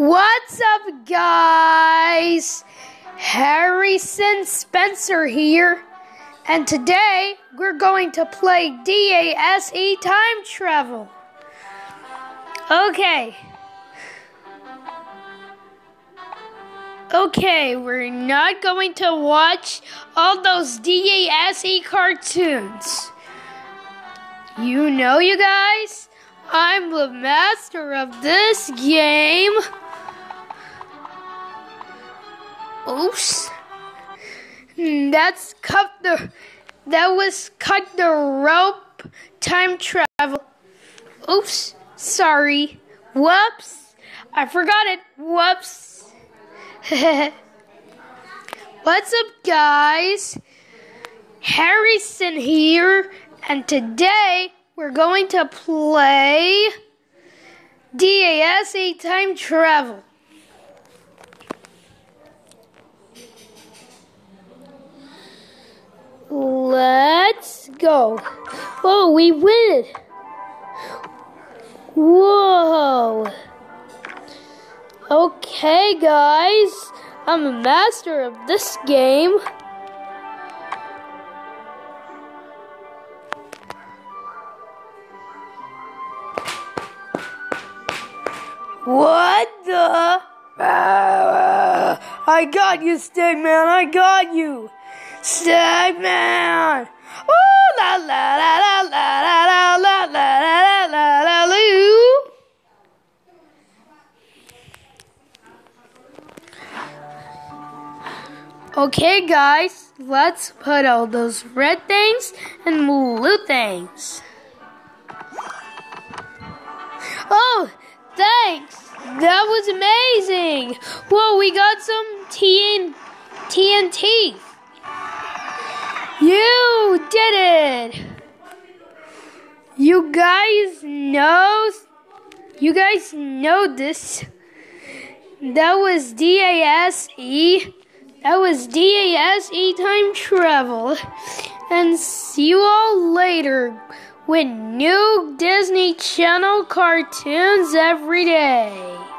What's up, guys? Harrison Spencer here, and today we're going to play DASE Time Travel. Okay. Okay, we're not going to watch all those DASE cartoons. You know, you guys, I'm the master of this game. Oops. Hmm, that's cut the that was cut the rope time travel. Oops. Sorry. Whoops. I forgot it. Whoops. What's up guys? Harrison here and today we're going to play DASA Time Travel. Let's go. Oh, we win. Whoa. Okay, guys. I'm a master of this game. What the? I got you, Stickman. I got you. Stickman. La la la la la la la la la la la Okay, guys, let's put all those red things and blue things. Oh, thanks. That was amazing. Whoa, we got some TN TNT. Did it. You guys know you guys know this. That was DASE. That was DASE time travel. And see you all later with new Disney Channel cartoons every day.